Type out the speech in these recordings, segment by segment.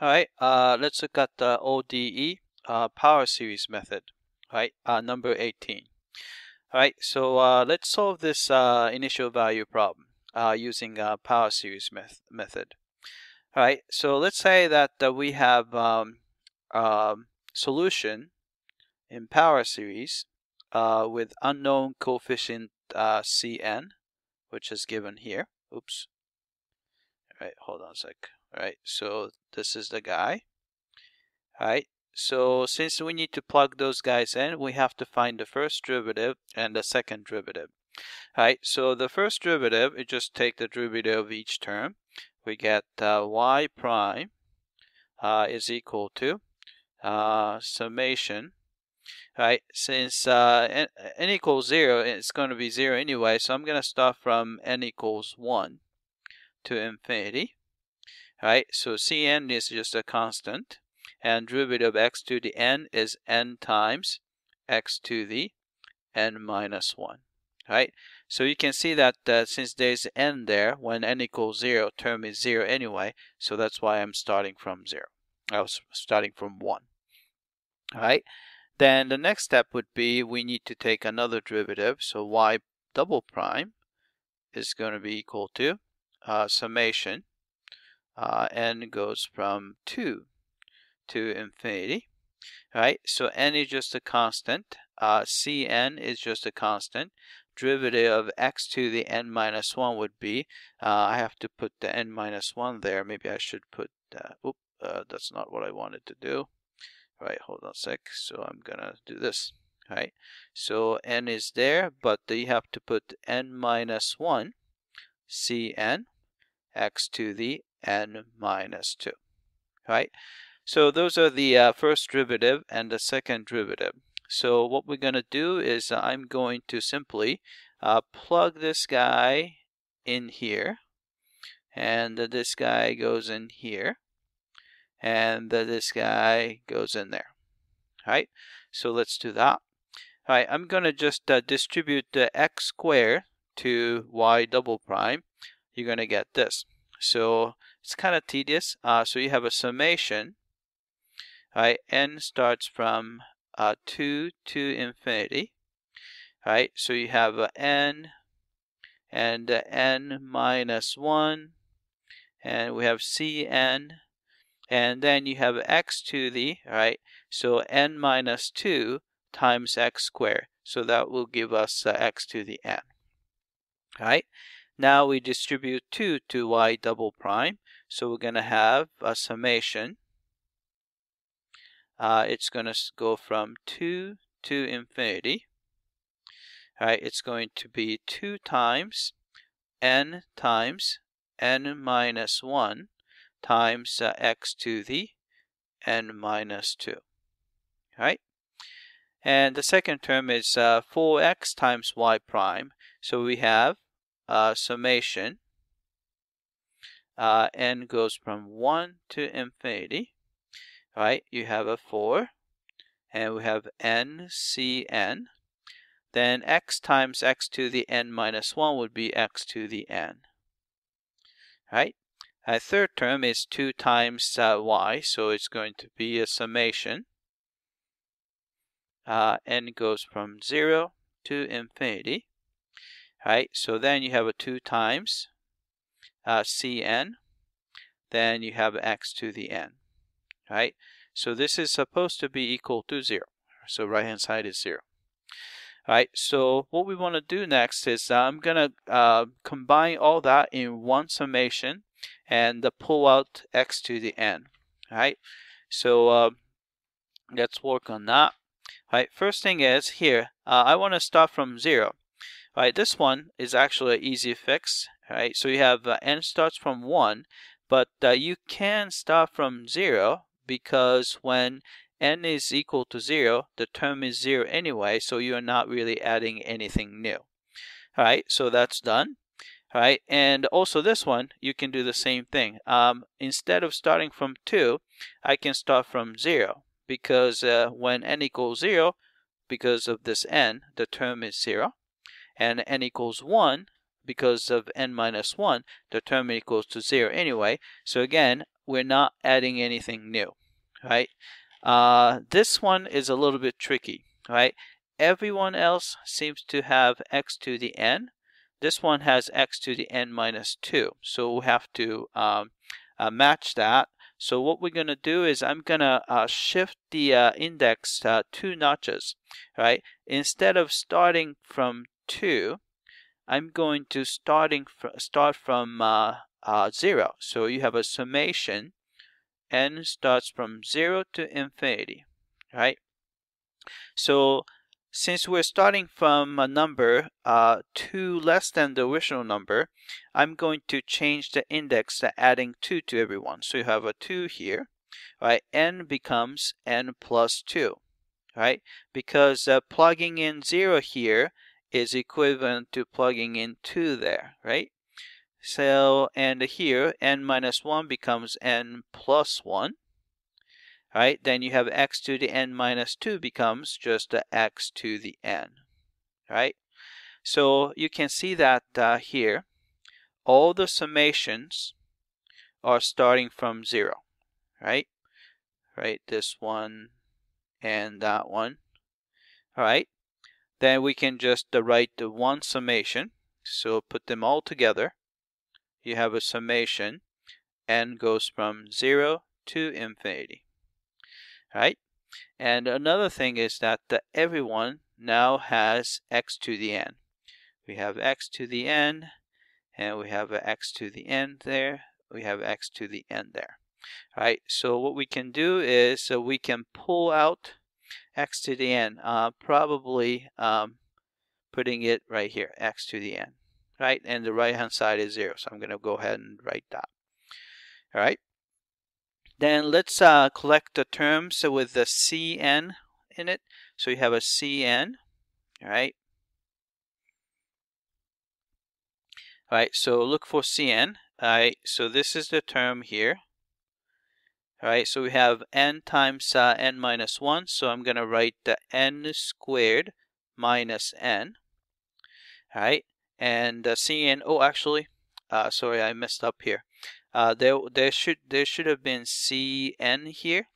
All right, uh, let's look at the ODE uh, power series method, right, uh, number 18. All right, so uh, let's solve this uh, initial value problem uh, using a power series meth method. All right, so let's say that we have um, um, solution in power series with unknown coefficient Cn, which is given here. Oops. All right, hold on a sec. Right, so this is the guy. All right, so since we need to plug those guys in, we have to find the first derivative and the second derivative. All right, so the first derivative, we just take the derivative of each term. We get uh, y prime uh, is equal to uh, summation right since uh, n, n, equals 0 it's going to be 0 anyway so I'm going to start from n equals 1 to infinity right? So Cn is just a constant, and derivative of x to the n is n times x to the n minus 1, right? So you can see that uh, since there's n there, when n equals 0, term is 0 anyway, so that's why I'm starting from 0. I was starting from 1, all right? Then the next step would be we need to take another derivative, so y double prime is going to be equal to uh, summation uh, n goes from 2 to infinity, right? So n is just a constant, uh, cn is just a constant, derivative of x to the n minus 1 would be, uh, I have to put the n minus 1 there, maybe I should put, uh, oop, uh, that's not what I wanted to do. All right, hold on a sec, so I'm gonna do this, right? So n is there, but you have to put n minus 1, cn, x to the n minus 2, right? So those are the uh, first derivative and the second derivative. So what we're going to do is uh, I'm going to simply uh, plug this guy in here and this guy goes in here and this guy goes in there. Right, so let's do that. All right, I'm going to just uh, distribute the x squared to y double prime. You're going to get this. So it's kind of tedious. Uh, so you have a summation. Right, n starts from uh, 2 to infinity. Right, so you have n and n minus 1 and we have cn and then you have x to the right so n minus 2 times x squared so that will give us uh, x to the n right now we distribute 2 to y double prime. So we're going to have a summation. Uh, it's going to go from 2 to infinity. All right, it's going to be 2 times n times n minus 1 times uh, x to the n minus 2. All right? And the second term is uh, 4x times y prime. So we have uh, summation, uh, n goes from 1 to infinity, right? You have a 4, and we have n cn. Then x times x to the n minus 1 would be x to the n, right? A third term is 2 times uh, y, so it's going to be a summation. Uh, n goes from 0 to infinity right? So then you have a 2 times uh, cn, then you have x to the n, right? So this is supposed to be equal to 0. So right hand side is 0. All right, so what we want to do next is uh, I'm going to uh, combine all that in one summation and pull out x to the n. All right, so uh, let's work on that. All right, first thing is here, uh, I want to start from 0. Right, this one is actually an easy fix. Right, so you have uh, n starts from 1, but uh, you can start from 0 because when n is equal to 0, the term is 0 anyway, so you're not really adding anything new. Alright, so that's done. Alright, and also this one, you can do the same thing. Um, instead of starting from 2, I can start from 0 because uh, when n equals 0, because of this n, the term is 0 and n equals 1 because of n minus 1 the term equals to 0 anyway so again we're not adding anything new, right? Uh, this one is a little bit tricky, right? Everyone else seems to have x to the n. This one has x to the n minus 2. So we have to um, uh, match that. So what we're going to do is I'm going to uh, shift the uh, index uh, two notches, right? Instead of starting from 2, I'm going to starting fr start from uh, uh, 0. So you have a summation n starts from 0 to infinity, right? So since we're starting from a number uh, 2 less than the original number, I'm going to change the index to adding 2 to everyone. So you have a 2 here, right? n becomes n plus 2, right? Because uh, plugging in 0 here is equivalent to plugging in 2 there, right? So, and here, n minus 1 becomes n plus 1. Right? Then you have x to the n minus 2 becomes just the x to the n. Right? So you can see that uh, here, all the summations are starting from 0. Right? Right? This one and that one. All right? Then we can just uh, write the one summation. So put them all together you have a summation n goes from 0 to infinity. Right? And another thing is that the everyone now has x to the n. We have x to the n, and we have x to the n there. We have x to the n there. Right? So what we can do is so we can pull out x to the n, uh, probably um, putting it right here, x to the n right? And the right hand side is 0. So I'm going to go ahead and write that. All right. Then let's uh, collect the terms with the Cn in it. So you have a Cn, all right? All right, so look for Cn. All right, so this is the term here. All right, so we have n times uh, n minus 1. So I'm going to write the n squared minus n. All right, and uh, Cn. Oh, actually, uh, sorry, I messed up here. Uh, there, there should there should have been Cn here.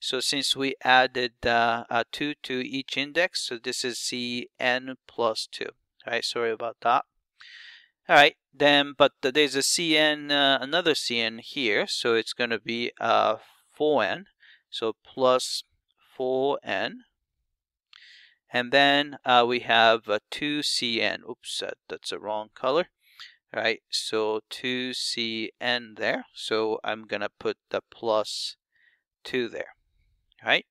So since we added uh, uh, two to each index, so this is Cn plus two. All right, sorry about that. All right, then, but there's a Cn, uh, another Cn here, so it's going to be uh, 4n, so plus 4n and then uh, we have a 2CN. Oops, that's a wrong color. All right, so 2CN there. So I'm going to put the plus 2 there. All right.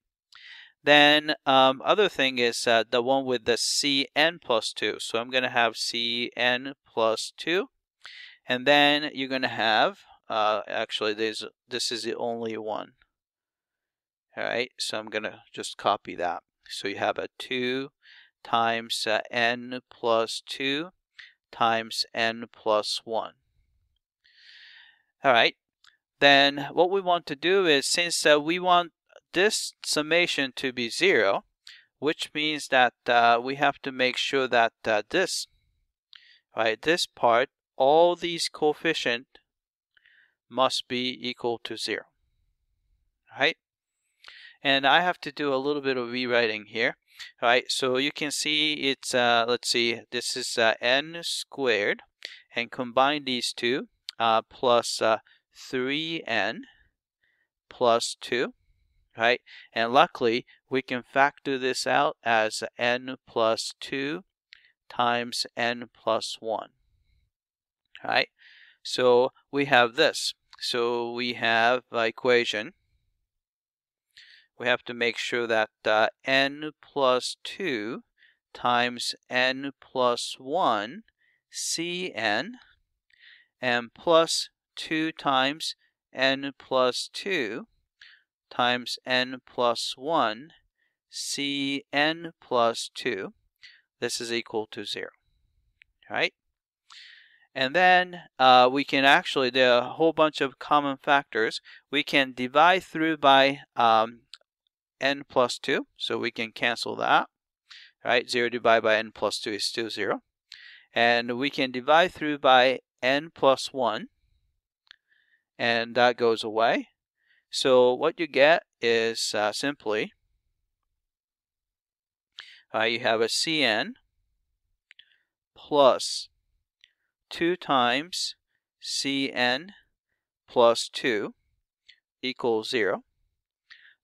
Then um, other thing is uh, the one with the Cn plus 2. So I'm going to have Cn plus 2. And then you're going to have, uh, actually there's this is the only one. All right, so I'm going to just copy that. So you have a 2 times uh, n plus 2 times n plus 1. All right, then what we want to do is since uh, we want this summation to be 0, which means that uh, we have to make sure that uh, this, right, this part, all these coefficient must be equal to 0. Right? and I have to do a little bit of rewriting here right so you can see it's uh, let's see this is uh, n squared and combine these two uh, plus 3n uh, plus 2 right? And luckily we can factor this out as n plus 2 times n plus 1 right? So we have this. So we have equation. We have to make sure that uh, n plus 2 times n plus 1 cn and plus 2 times n plus 2 times n plus 1 cn plus 2 this is equal to 0 right and then uh, we can actually there are a whole bunch of common factors we can divide through by um, n plus 2, so we can cancel that. Right, 0 divided by n plus 2 is still 0. And we can divide through by n plus 1. and that goes away. So what you get is uh, simply uh, you have a Cn plus 2 times Cn plus 2 equals 0.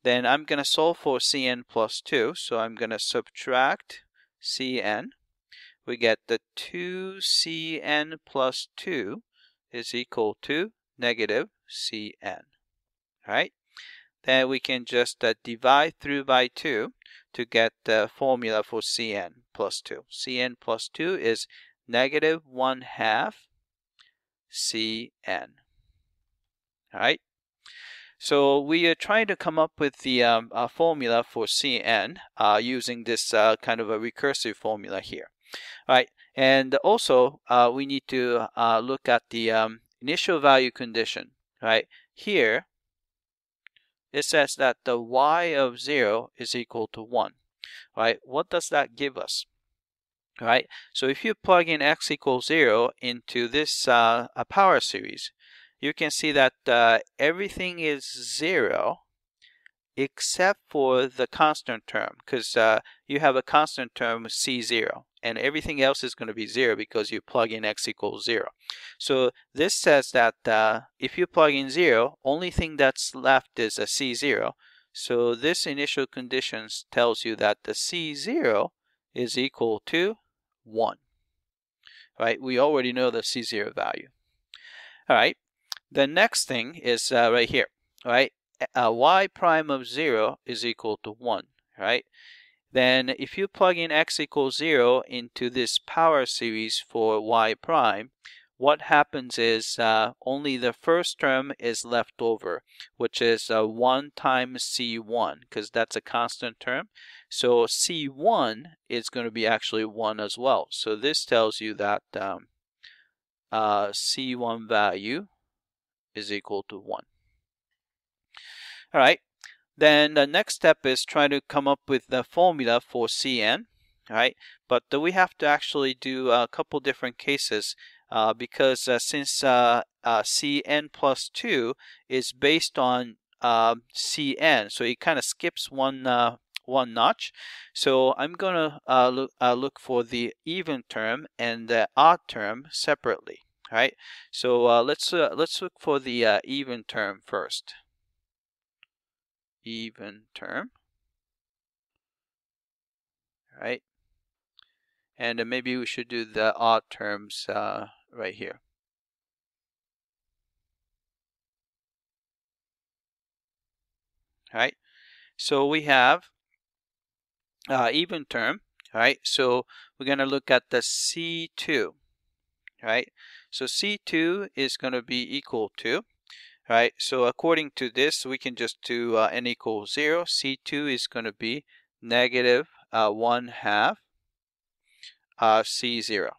Then I'm going to solve for Cn plus 2. So I'm going to subtract Cn. We get the 2Cn plus 2 is equal to negative Cn. Right? Then we can just uh, divide through by 2 to get the formula for Cn plus 2. Cn plus 2 is negative 1 half Cn. Alright, so we are trying to come up with the um, uh, formula for Cn uh, using this uh, kind of a recursive formula here. Alright, and also uh, we need to uh, look at the um, initial value condition. Right here, it says that the y of 0 is equal to 1. Right? What does that give us? Right? So if you plug in x equals 0 into this uh, a power series, you can see that uh, everything is 0 except for the constant term because uh, you have a constant term C0 and everything else is going to be 0 because you plug in x equals 0. So this says that uh, if you plug in 0, only thing that's left is a C0. So this initial conditions tells you that the C0 is equal to 1. Right? We already know the C0 value. All right. The next thing is uh, right here. Right? Uh, y prime of 0 is equal to 1. Right? Then if you plug in x equals 0 into this power series for y prime, what happens is uh, only the first term is left over, which is uh, 1 times c1, because that's a constant term. So c1 is going to be actually 1 as well. So this tells you that um, uh, c1 value is equal to 1. All right, then the next step is trying to come up with the formula for Cn, right? But we have to actually do a couple different cases uh, because uh, since uh, uh Cn plus 2 is based on um, Cn, so it kind of skips one uh, one notch. So I'm going to uh, look, look for the even term and the odd term separately, right? So let's let's look for the even term first even term. Right? And maybe we should do the odd terms uh, right here. Right? So we have uh, even term, right? So we're going to look at the C2, right? So C2 is going to be equal to right? So according to this, we can just do uh, n equals 0. C2 is going to be negative uh, 1 half uh, C0,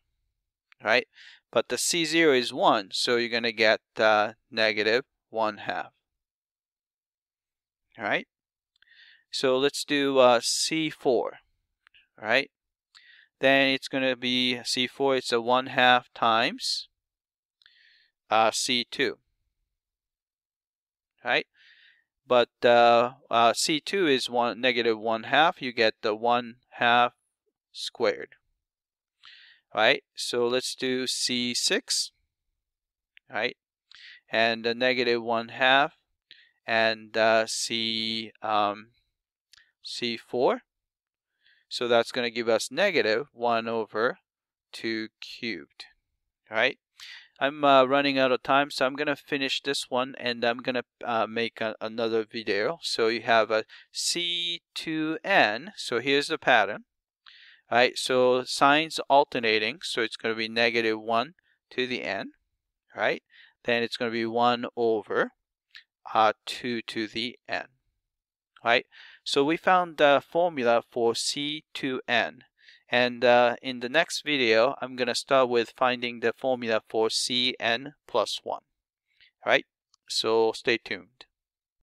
right? But the C0 is 1, so you're going to get uh, negative 1 half. All right? So let's do uh, C4, right? Then it's going to be C4, it's a 1 half times uh, C2 right? But uh, uh, C2 is one negative 1 half. You get the 1 half squared. Right? So let's do C6. Right? And the negative 1 half. And uh, C, um, C4. So that's going to give us negative 1 over 2 cubed. Right? I'm uh, running out of time, so I'm going to finish this one and I'm going to uh, make a, another video. So you have a C2N. So here's the pattern. All right, so signs alternating. So it's going to be negative 1 to the n. Right? Then it's going to be 1 over uh, 2 to the n. Right? So we found the formula for C2N. And uh, in the next video, I'm going to start with finding the formula for Cn plus 1. Alright, so stay tuned.